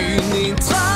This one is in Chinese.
与你在